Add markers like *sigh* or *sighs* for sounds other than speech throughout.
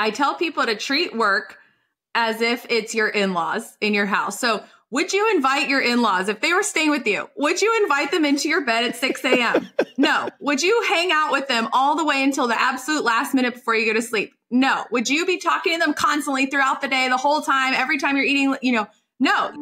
I tell people to treat work as if it's your in laws in your house. So, would you invite your in laws if they were staying with you? Would you invite them into your bed at 6 a.m.? *laughs* no. Would you hang out with them all the way until the absolute last minute before you go to sleep? No. Would you be talking to them constantly throughout the day, the whole time, every time you're eating? You know, no.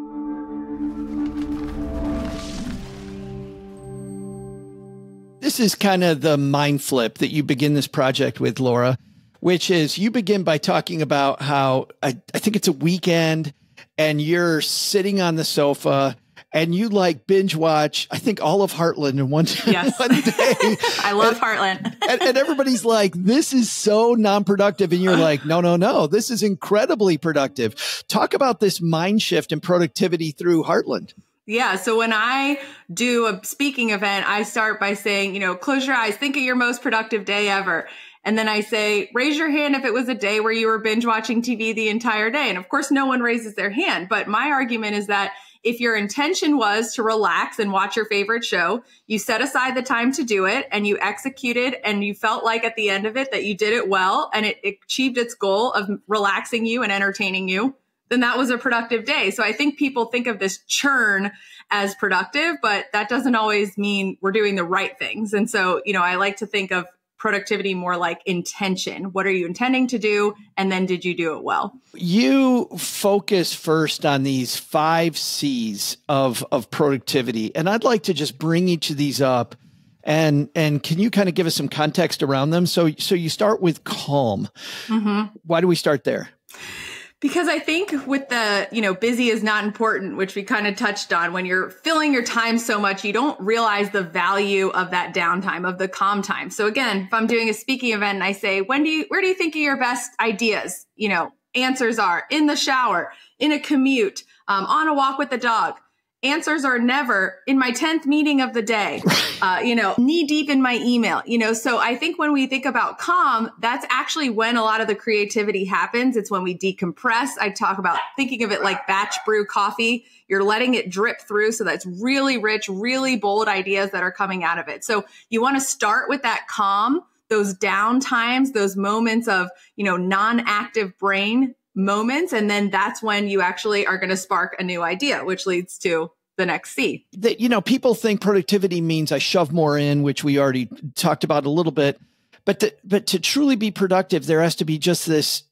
This is kind of the mind flip that you begin this project with, Laura which is you begin by talking about how I, I think it's a weekend and you're sitting on the sofa and you like binge watch, I think all of Heartland in one, *laughs* yes. one day. *laughs* I love and, Heartland. and, and, everybody's like, this is so non productive. And you're like, no, no, no, this is incredibly productive. Talk about this mind shift and productivity through Heartland. Yeah. So when I do a speaking event, I start by saying, you know, close your eyes, think of your most productive day ever. And then I say, raise your hand if it was a day where you were binge watching TV the entire day. And of course, no one raises their hand. But my argument is that if your intention was to relax and watch your favorite show, you set aside the time to do it and you executed and you felt like at the end of it that you did it well and it achieved its goal of relaxing you and entertaining you, then that was a productive day. So I think people think of this churn as productive, but that doesn't always mean we're doing the right things. And so, you know, I like to think of productivity more like intention. What are you intending to do? And then did you do it well? You focus first on these five C's of, of productivity. And I'd like to just bring each of these up and and can you kind of give us some context around them? So so you start with calm. Mm-hmm. Why do we start there? Because I think with the, you know, busy is not important, which we kind of touched on, when you're filling your time so much, you don't realize the value of that downtime, of the calm time. So again, if I'm doing a speaking event and I say, when do you, where do you think of your best ideas? You know, answers are in the shower, in a commute, um, on a walk with the dog answers are never in my 10th meeting of the day *laughs* uh, you know knee deep in my email you know? So i think when we think about calm that's actually when a lot of the creativity happens. It's when we decompress. I talk about thinking of it like batch brew coffee. You're letting it drip through so that's really rich really bold ideas that are coming out of it. So you want to start with that calm those down times those moments of you know non-active brain moments. And then that's when you actually are going to spark a new idea, which leads to the next C. That, you know, people think productivity means I shove more in, which we already talked about a little bit. But to, but to truly be productive, there has to be just this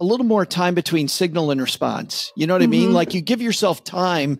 a little more time between signal and response. You know what mm-hmm. I mean? Mm-hmm. Like you give yourself time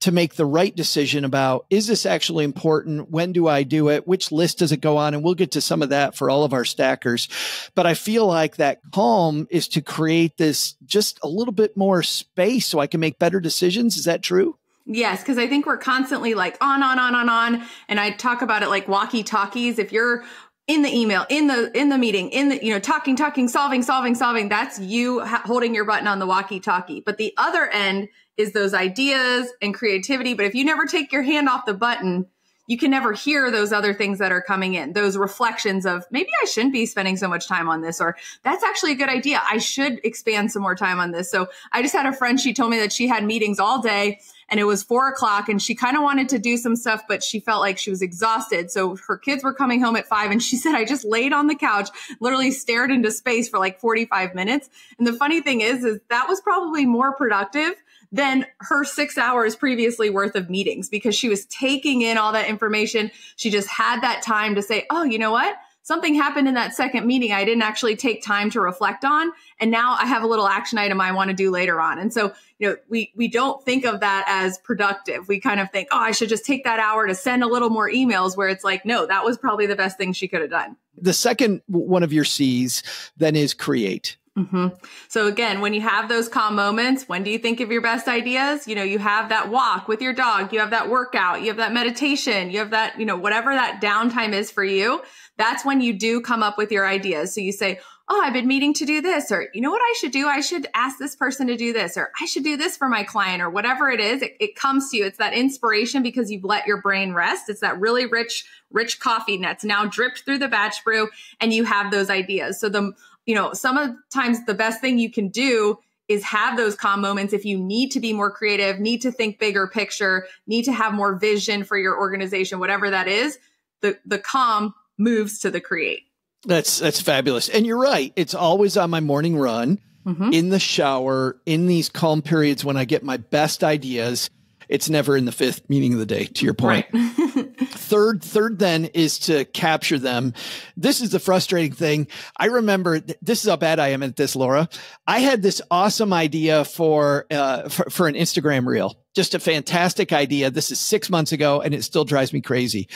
to make the right decision about is this actually important? When do I do it? Which list does it go on? And we'll get to some of that for all of our stackers. But I feel like that calm is to create this just a little bit more space so I can make better decisions. Is that true? Yes, because I think we're constantly like on, on, on, on, on. And I talk about it like walkie talkies. If you're in the email, in the in the meeting, in the you know talking, talking, solving, solving, solving. That's you holding your button on the walkie-talkie. But the other end is those ideas and creativity. But if you never take your hand off the button, you can never hear those other things that are coming in. Those reflections of maybe I shouldn't be spending so much time on this, or that's actually a good idea. I should expand some more time on this. So I just had a friend. She told me that she had meetings all day and it was four o'clock and she kind of wanted to do some stuff, but she felt like she was exhausted. So her kids were coming home at five and she *laughs* said, I just laid on the couch, literally stared into space for like 45 minutes. And the funny thing is, is that was probably more productive than her six hours previously worth of meetings because she was taking in all that information. She just had that time to say, oh, you know what? something happened in that second meeting I didn't actually take time to reflect on. And now I have a little action item I want to do later on. And so, you know, we, we don't think of that as productive. We kind of think, oh, I should just take that hour to send a little more emails where it's like, no, that was probably the best thing she could have done. The second one of your C's then is create. Mm-hmm. So again, when you have those calm moments, when do you think of your best ideas? You know, you have that walk with your dog, you have that workout, you have that meditation, you have that, you know, whatever that downtime is for you. That's when you do come up with your ideas. So you say, Oh, I've been meaning to do this, or you know what I should do? I should ask this person to do this, or I should do this for my client, or whatever it is. It, it comes to you. It's that inspiration because you've let your brain rest. It's that really rich, rich coffee that's now dripped through the batch brew, and you have those ideas. So the you know, sometimes the best thing you can do is have those calm moments if you need to be more creative, need to think bigger picture, need to have more vision for your organization, whatever that is, the the calm moves to the create. That's that's fabulous. And you're right. It's always on my morning run, mm-hmm. in the shower, in these calm periods when I get my best ideas. It's never in the fifth meeting of the day, to your point. Right. *laughs* third, third then is to capture them. This is the frustrating thing. I remember this is how bad I am at this, Laura. I had this awesome idea for, uh, for, for an Instagram reel, just a fantastic idea. This is six months ago and it still drives me crazy.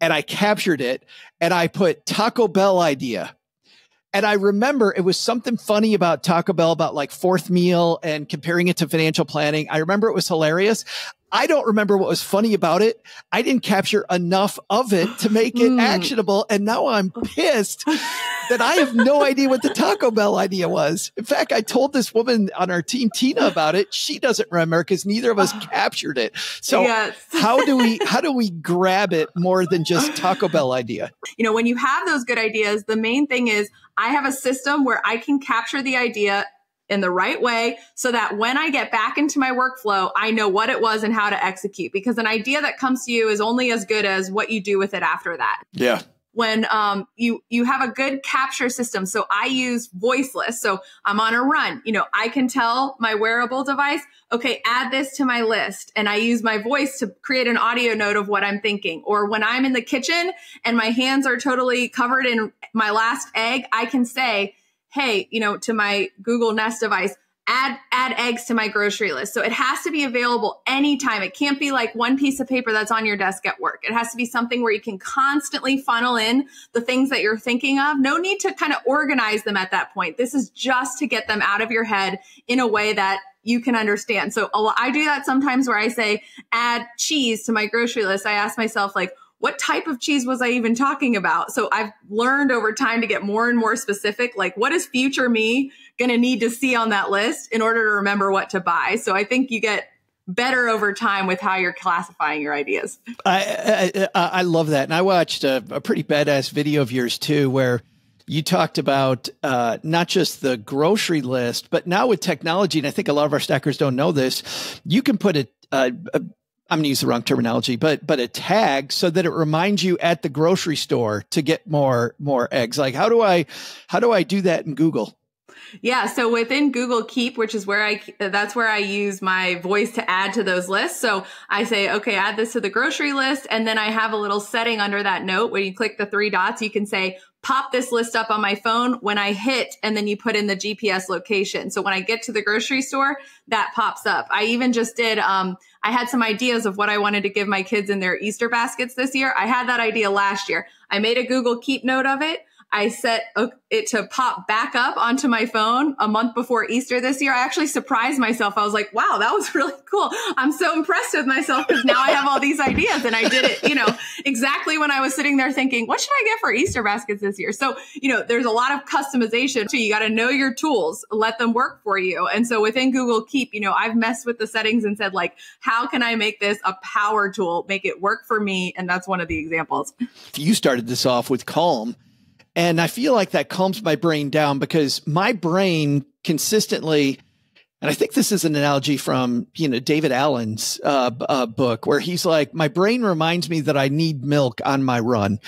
And I captured it and I put Taco Bell idea and I remember it was something funny about Taco Bell about like fourth meal and comparing it to financial planning. I remember it was hilarious. I don't remember what was funny about it. I didn't capture enough of it to make it hmm. actionable. And now I'm *laughs* pissed that I have no idea what the Taco Bell idea was. In fact, I told this woman on our team, Tina, about it. She doesn't remember because neither of us *sighs* captured it. So yes. *laughs* how do we, how do we grab it more than just Taco Bell idea? You know, when you have those good ideas, the main thing is I have a system where I can capture the idea in the right way so that when I get back into my workflow, I know what it was and how to execute because an idea that comes to you is only as good as what you do with it after that. Yeah. When um, you you have a good capture system, so I use voiceless. So I'm on a run. You know, I can tell my wearable device, okay, add this to my list, and I use my voice to create an audio note of what I'm thinking. Or when I'm in the kitchen and my hands are totally covered in my last egg, I can say, hey, you know, to my Google Nest device, add add eggs to my grocery list. So it has to be available anytime. It can't be like one piece of paper that's on your desk at work. It has to be something where you can constantly funnel in the things that you're thinking of. No need to kind of organize them at that point. This is just to get them out of your head in a way that you can understand. So I do that sometimes where I say add cheese to my grocery list. I ask myself like what type of cheese was I even talking about? So I've learned over time to get more and more specific. Like, what is future me going to need to see on that list in order to remember what to buy? So I think you get better over time with how you're classifying your ideas. I I, I love that, and I watched a, a, pretty badass video of yours too, where you talked about uh, not just the grocery list, but now with technology, and I think a lot of our stackers don't know this, you can put a, a, a I'm going to use the wrong terminology, but but a tag so that it reminds you at the grocery store to get more more eggs. Like how do I how do I do that in Google? Yeah, so within Google Keep, which is where I that's where I use my voice to add to those lists. So I say, okay, add this to the grocery list, and then I have a little setting under that note where you click the three dots, you can say pop this list up on my phone when I hit, and then you put in the GPS location. So when I get to the grocery store, that pops up. I even just did, um, I had some ideas of what I wanted to give my kids in their Easter baskets this year. I had that idea last year. I made a Google Keep note of it. I set it to pop back up onto my phone a month before Easter this year. I actually surprised myself. I was like, wow, that was *laughs* really cool. I'm so impressed with myself because now I have all these ideas and I did it, you know, exactly when I was sitting there thinking, what should I get for Easter baskets this year? So, you know, there's a lot of customization too. You got to know your tools, let them work for you. And so within Google Keep, you know, I've messed with the settings and said, like, how can I make this a power tool, make it work for me? And that's one of the examples. You started this off with Calm and I feel like that calms my brain down because my brain consistently, and I think this is an analogy from, you know, David Allen's uh, uh, book where he's like, my brain reminds me that I need milk on my run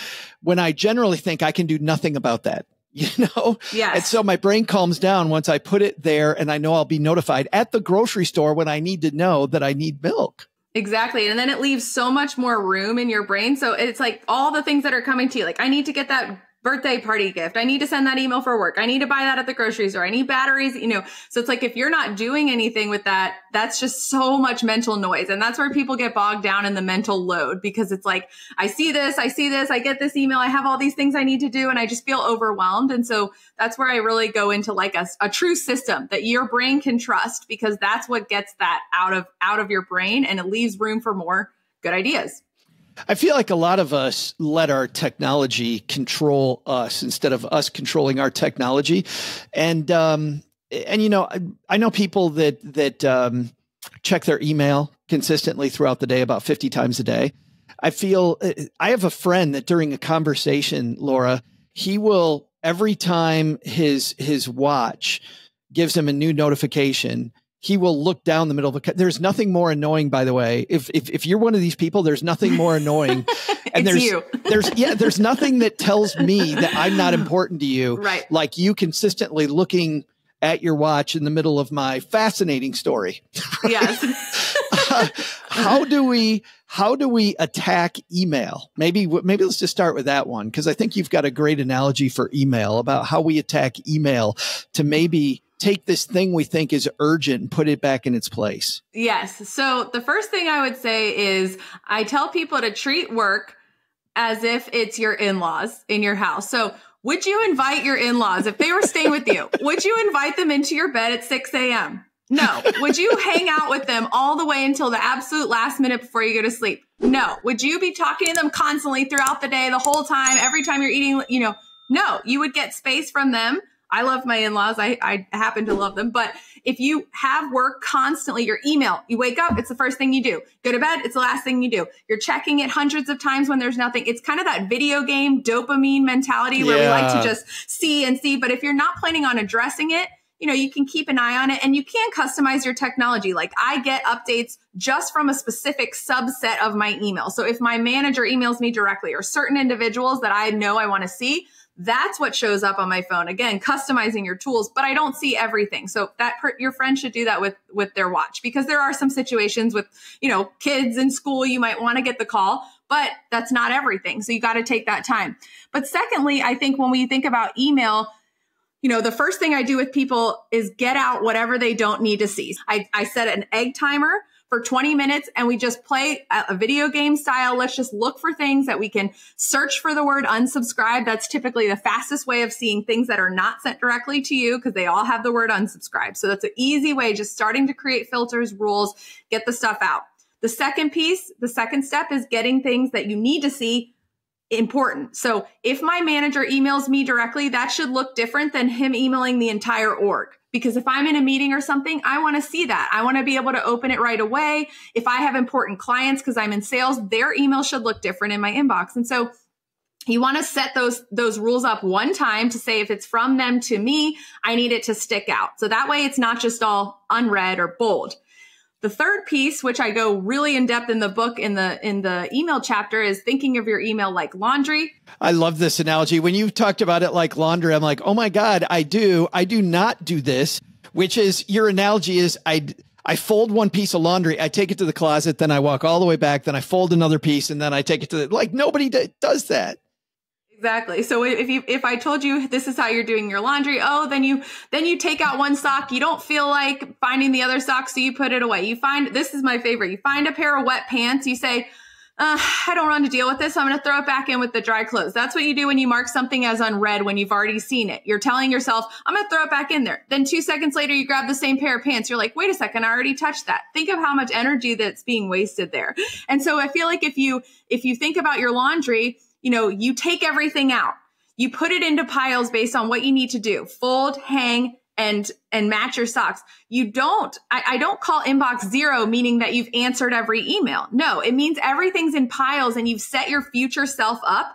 when I generally think I can do nothing about that. *laughs* You know? Yeah. And so my brain calms down once I put it there and I know I'll be notified at the grocery store when I need to know that I need milk. Exactly. And then it leaves so much more room in your brain. So it's like all the things that are coming to you. Like, I need to get that birthday party gift. I need to send that email for work. I need to buy that at the grocery store. I need batteries, you know. So it's like if you're not doing anything with that, that's just so much mental noise. And that's where people get bogged down in the mental load because it's like, I see this, I see this, I get this email, I have all these things I need to do, and I just feel overwhelmed. And so that's where I really go into like a, a true system that your brain can trust because that's what gets that out of out of your brain and it leaves room for more good ideas. I feel like a lot of us let our technology control us instead of us controlling our technology. And, um, and you know, I, I know people that, that, um, check their email consistently throughout the day, about 50 times a day. I feel uh, I have a friend that during a conversation, Laura, he will every time his his watch gives him a new notification, he will look down the middle of a there's nothing more annoying by the way if, if if you're one of these people there's nothing more annoying *laughs* and there's you. *laughs* there's yeah, there's nothing that tells me that I'm not *laughs* important to you. Right. Like you consistently looking at your watch in the middle of my fascinating story. Yes. uh, how do we how do we attack email? Maybe maybe let's just start with that one because I think you've got a great analogy for email about how we attack email to maybe take this thing we think is urgent and put it back in its place. Yes. So the first thing I would say is I tell people to treat work as if it's your in-laws in your house. So would you invite your in-laws if they were staying with you? *laughs* Would you invite them into your bed at 6 a.m.? No. Would you hang out with them all the way until the absolute last minute before you go to sleep? No. Would you be talking to them constantly throughout the day, the whole time, every time you're eating, you know? No, you would get space from them. I love my in-laws. I, I happen to love them. But if you have work constantly, your email, you wake up, it's the first thing you do. Go to bed, it's the last thing you do. You're checking it hundreds of times when there's nothing. It's kind of that video game dopamine mentality where yeah. we like to just see and see. But if you're not planning on addressing it, you know, you can keep an eye on it and you can customize your technology. Like I get updates just from a specific subset of my email. So if my manager emails me directly or certain individuals that I know I want to see, that's what shows up on my phone. Again, customizing your tools, but I don't see everything. So that per- your friend should do that with with their watch because there are some situations with, you know, kids in school you might want to get the call, but that's not everything. So you got to take that time. But secondly, I think when we think about email, you know, the first thing I do with people is get out whatever they don't need to see. I, I set an egg timer for 20 minutes and we just play a video game style. Let's just look for things that we can search for the word unsubscribe. That's typically the fastest way of seeing things that are not sent directly to you because they all have the word unsubscribe. So that's an easy way, just starting to create filters, rules, get the stuff out. The second piece, the second step is getting things that you need to see important. So if my manager emails me directly, that should look different than him emailing the entire org. Because if I'm in a meeting or something, I want to see that. I want to be able to open it right away. If I have important clients because I'm in sales, their email should look different in my inbox. And so you want to set those those rules up one time to say if it's from them to me, I need it to stick out. So that way it's not just all unread or bold. The third piece, which I go really in depth in the book in the in the email chapter, is thinking of your email like laundry. I love this analogy. When you talked about it like laundry, I'm like, oh my God, I do. I do not do this, which is your analogy is I I fold one piece of laundry, I take it to the closet, then I walk all the way back, then I fold another piece, and then I take it to the like nobody d- does that. Exactly. So if you if I told you this is how you're doing your laundry, oh, then you then you take out one sock. You don't feel like finding the other sock, so you put it away. You find this is my favorite. You find a pair of wet pants. You say, uh, I don't want to deal with this. So I'm going to throw it back in with the dry clothes. That's what you do when you mark something as unread when you've already seen it. You're telling yourself, I'm going to throw it back in there. Then two seconds later, you grab the same pair of pants. You're like, wait a second, I already touched that. Think of how much energy that's being wasted there. And so I feel like if you if you think about your laundry you know, you take everything out. You put it into piles based on what you need to do. Fold, hang, and and match your socks. You don't, I, I, don't call inbox zero meaning that you've answered every email. No, it means everything's in piles and you've set your future self up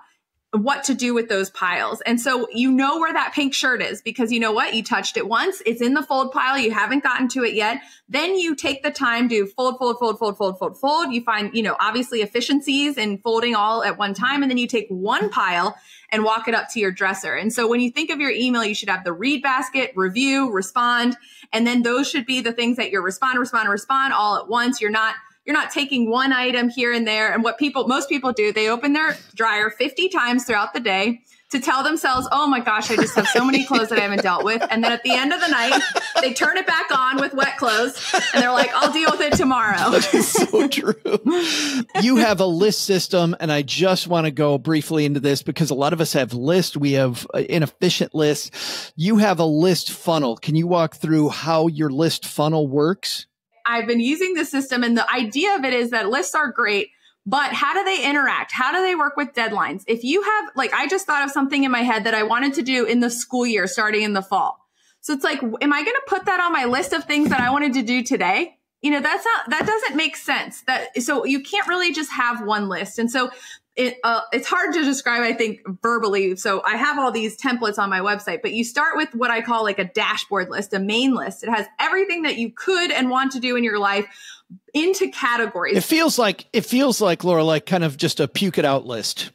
what to do with those piles. And so you know where that pink shirt is because you know what? You touched it once. It's in the fold pile. You haven't gotten to it yet. Then you take the time to fold, fold, fold, fold, fold, fold, fold. You find, you know, obviously efficiencies in folding all at one time. And then you take one pile and walk it up to your dresser. And so when you think of your email, you should have the read basket, review, respond. And then those should be the things that you're respond, respond, respond all at once. You're not you're not taking one item here and there. And what people, most people do, they open their dryer 50 times throughout the day to tell themselves, oh my gosh, I just have so many clothes that I haven't dealt with. And then at the end of the night, they turn it back on with wet clothes and they're like, I'll deal with it tomorrow. *laughs* That is so true. you have a list system. And I just want to go briefly into this because a lot of us have lists. We have uh, inefficient lists. You have a list funnel. Can you walk through how your list funnel works? I've been using the system and the idea of it is that lists are great, but how do they interact? How do they work with deadlines? If you have, like, I just thought of something in my head that I wanted to do in the school year starting in the fall. So it's like, am I going to put that on my list of things that I wanted to do today? You know, that's not, that doesn't make sense. That, so you can't really just have one list. And so it, uh, it's hard to describe, I think, verbally. So I have all these templates on my website, but you start with what I call like a dashboard list, a main list. It has everything that you could and want to do in your life into categories. It feels like it feels like Laura, like kind of just a puke it out list.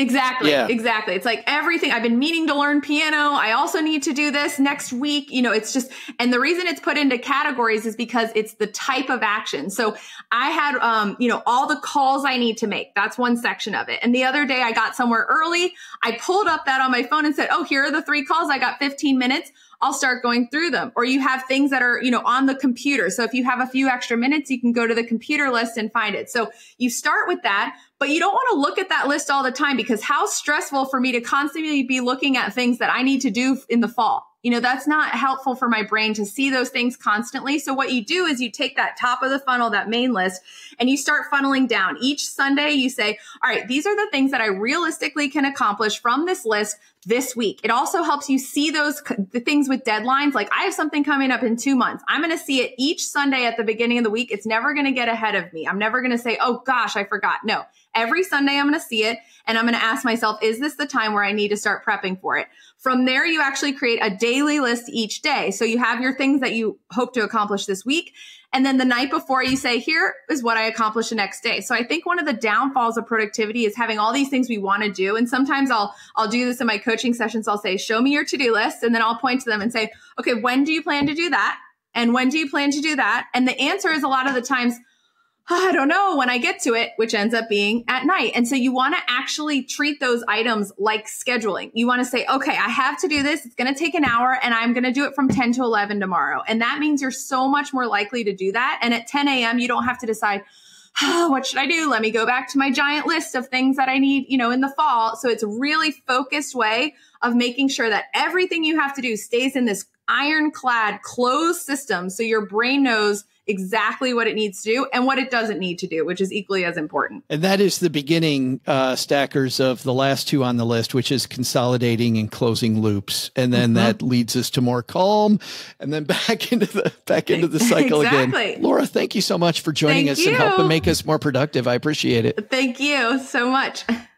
Exactly. Yeah. Exactly. It's like everything I've been meaning to learn piano. I also need to do this next week. You know, it's just, and the reason it's put into categories is because it's the type of action. So I had, um, you know, all the calls I need to make. That's one section of it. And the other day I got somewhere early. I pulled up that on my phone and said, Oh, here are the three calls. I got 15 minutes. I'll start going through them. Or you have things that are, you know, on the computer. So if you have a few extra minutes, you can go to the computer list and find it. So you start with that, but you don't want to look at that list all the time because how stressful for me to constantly be looking at things that I need to do in the fall. You know, that's not helpful for my brain to see those things constantly. So what you do is you take that top of the funnel, that main list, and you start funneling down. Each Sunday, you say, all right, these are the things that I realistically can accomplish from this list this week. It also helps you see those the things with deadlines. Like I have something coming up in two months. I'm going to see it each Sunday at the beginning of the week. It's never going to get ahead of me. I'm never going to say, oh gosh, I forgot. No, every Sunday I'm going to see it and I'm going to ask myself, is this the time where I need to start prepping for it? From there, you actually create a daily list each day. So you have your things that you hope to accomplish this week. And then the night before you say, here is what I accomplished the next day. So I think one of the downfalls of productivity is having all these things we want to do. And sometimes I'll, I'll do this in my coaching sessions. I'll say, show me your to-do list. And then I'll point to them and say, okay, when do you plan to do that? And when do you plan to do that? And the answer is a lot of the times, *sighs* I don't know when I get to it, which ends up being at night. And so you want to actually treat those items like scheduling. You want to say, okay, I have to do this. It's going to take an hour and I'm going to do it from 10 to 11 tomorrow. And that means you're so much more likely to do that. And at 10 a.m., you don't have to decide, oh, *sighs* what should I do? Let me go back to my giant list of things that I need, you know, in the fall. So it's a really focused way of making sure that everything you have to do stays in this ironclad closed system. So your brain knows exactly what it needs to do and what it doesn't need to do, which is equally as important. And that is the beginning, uh, stackers, of the last two on the list, which is consolidating and closing loops. And then mm-hmm. that leads us to more calm and then *laughs* back into the back into the cycle *laughs* exactly. again. Laura, thank you so much for joining thank us you. and helping make us more productive. I appreciate it. Thank you so much. *laughs*